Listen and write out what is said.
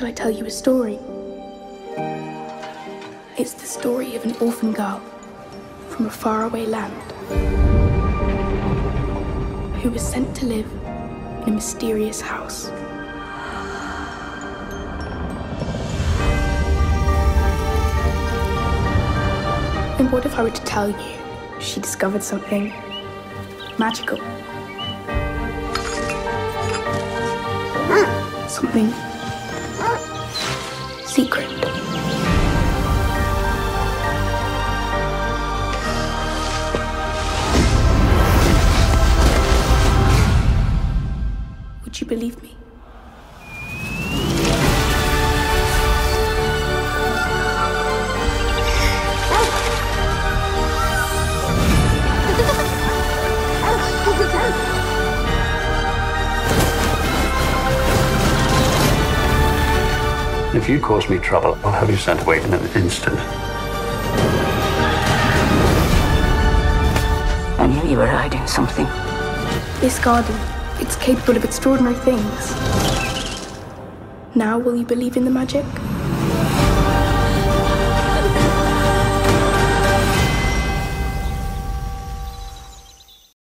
Shall I tell you a story? It's the story of an orphan girl from a faraway land who was sent to live in a mysterious house. And what if I were to tell you she discovered something magical? Something Would you believe me? If you cause me trouble, I'll have you sent away in an instant. I knew you were hiding something. This garden, it's capable of extraordinary things. Now, will you believe in the magic?